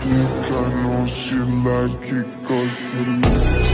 think I know she like it cause you